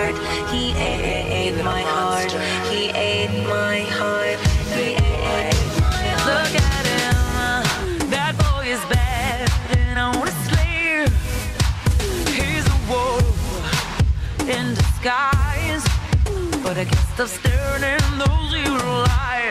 heart. He ate my heart. He ate my heart. He ate my heart. Look at him. That boy is bad and I wanna slay. He's a wolf in disguise, but I guess I'm staring in those evil eyes.